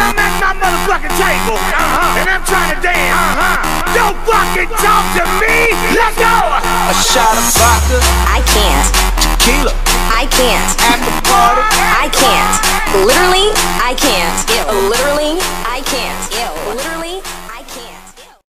I'm at my motherfucking table. Uh-huh. And I'm trying to dance. Uh-huh. Don't fucking talk to me. Let's go. A shot of vodka. I can't. Tequila. I can't. At the party. I can't. Literally, I can't. It, literally, I can't.